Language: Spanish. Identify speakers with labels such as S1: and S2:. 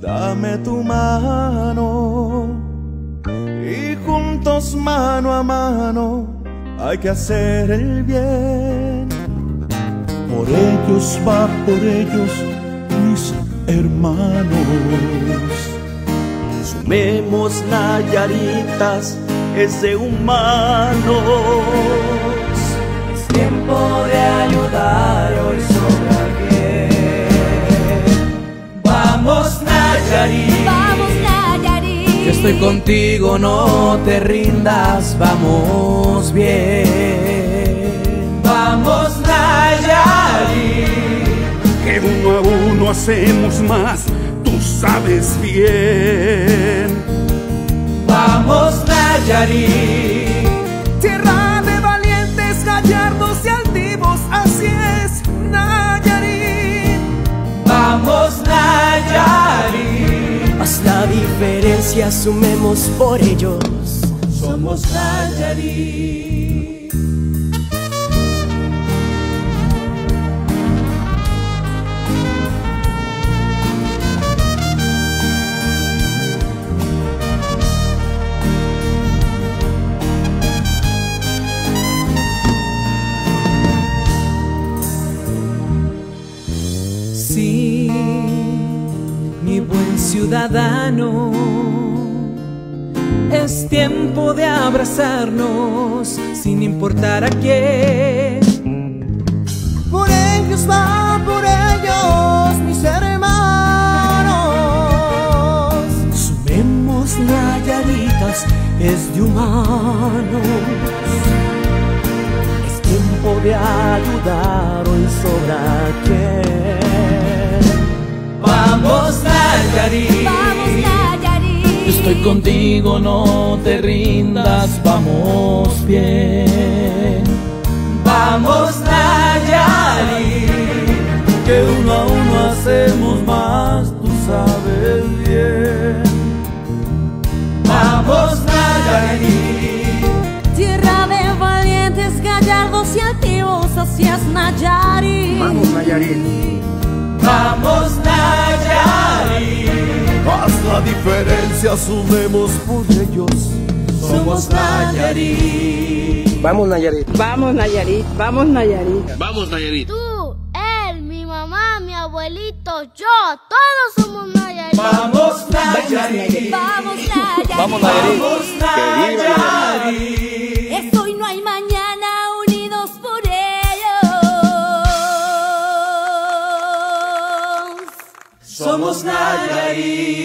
S1: Dame tu mano y juntos mano a mano hay que hacer el bien.
S2: Por ellos va por ellos mis hermanos.
S1: Sumemos Nayaritas, es de
S3: Vamos Nayarit.
S4: Vamos Nayarit.
S3: Yo estoy contigo, no te rindas, vamos bien. Vamos Nayarit.
S2: Que uno a uno hacemos más, tú sabes bien.
S3: Vamos Nayarit.
S5: Diferencia, sumemos por ellos.
S3: Somos Nayarit. Sí, mi buen ciudadano, es tiempo de abrazarnos sin importar a quién.
S6: Por ellos va, por ellos, mis hermanos.
S5: Sumemos Nayaritas, es de humanos. Es tiempo de ayudar, hoy sobra quien.
S3: Vamos Nayarit.
S4: Vamos Nayarit.
S3: Estoy contigo, no te rindas, vamos bien. Vamos Nayarit, que uno a uno hacemos más, tú sabes bien. Vamos Nayarit,
S4: Tierra de valientes, gallardos y altivos, así es Nayarit.
S2: Vamos, Nayarit.
S3: vamos Nayarit,
S1: la diferencia, sumemos por ellos.
S3: somos Nayarit.
S7: Vamos Nayarit.
S8: Vamos Nayarit, vamos Nayarit.
S2: Vamos, Nayarit.
S4: Tú, él, mi mamá, mi abuelito, yo, todos somos Nayarit.
S3: Vamos Nayarit,
S4: Vamos Nayarit.
S2: Vamos, Nayarit.
S3: vamos Nayarit. Somos Nayarit.